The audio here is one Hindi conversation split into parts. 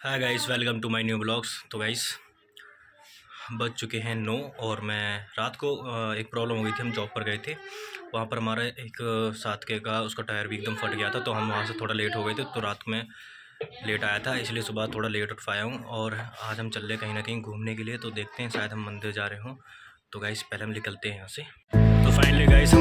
Hi guys welcome to my new blogs तो गाइस बज चुके हैं नौ और मैं रात को एक प्रॉब्लम हो गई थी, हम जॉब पर गए थे। वहाँ पर हमारा एक साथ के का, उसका टायर भी एकदम फट गया था तो हम वहाँ से थोड़ा लेट हो गए थे तो रात में लेट आया था, इसलिए सुबह थोड़ा लेट उठ पाया हूँ और आज हम चल रहे कहीं ना कहीं घूमने के लिए तो देखते हैं, शायद हम मंदिर जा रहे हों। तो गाइस पहले हम निकलते हैं यहाँ से। तो फाइनली गाइस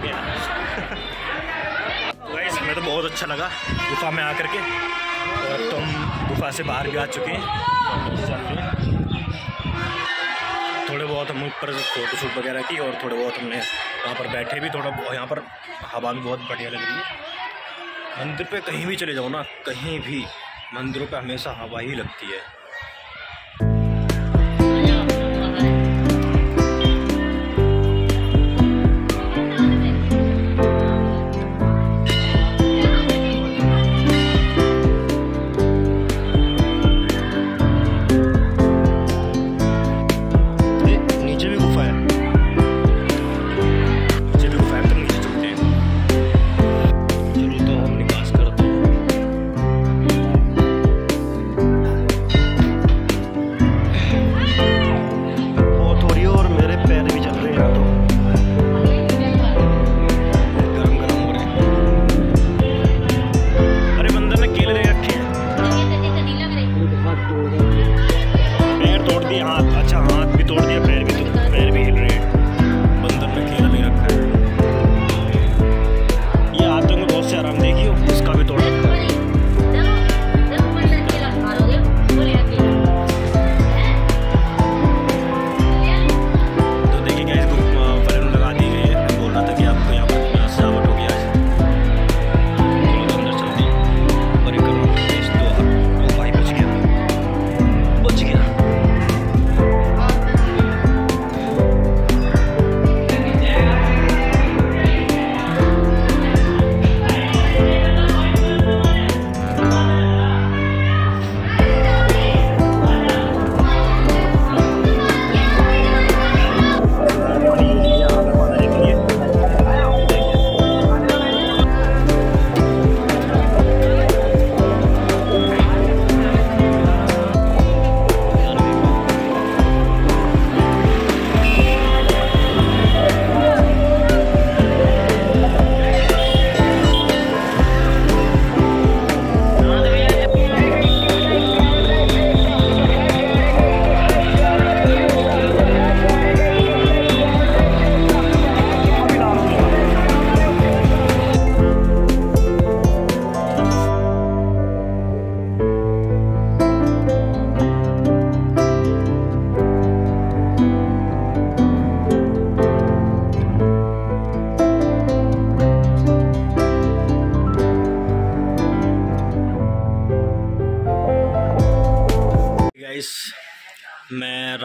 गया। तो गाइस हमें तो बहुत अच्छा लगा गुफा में आकर के। और तो हम गुफा से बाहर भी आ चुके हैं। थोड़े बहुत हम ऊपर फ़ोटोशूट वगैरह की और थोड़े बहुत हमने वहाँ पर बैठे भी, थोड़ा यहाँ पर हवा भी बहुत बढ़िया लग रही है। मंदिर पे कहीं भी चले जाओ ना, कहीं भी मंदिरों पे हमेशा हवा ही लगती है।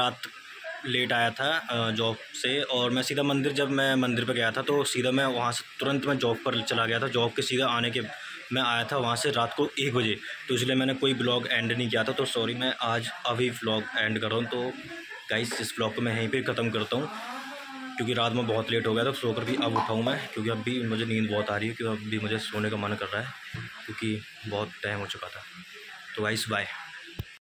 रात लेट आया था जॉब से और मैं सीधा मंदिर जब मैं मंदिर पर गया था तो सीधा मैं वहाँ से तुरंत मैं जॉब पर चला गया था। जॉब के सीधा आने के, मैं आया था वहाँ से रात को एक बजे तो इसलिए मैंने कोई ब्लॉग एंड नहीं किया था। तो सॉरी मैं आज अभी ब्लॉग एंड कर रहा हूँ। तो गाइस इस ब्लॉग को मैं यहीं पर ख़त्म करता हूँ, क्योंकि रात में बहुत लेट हो गया था तो सोकर भी अब उठाऊँ मैं, क्योंकि अब भी मुझे नींद बहुत आ रही है, क्योंकि अब भी मुझे सोने का मन कर रहा है, क्योंकि बहुत टाइम हो चुका था। तो वाइस बाय